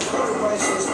sacrifices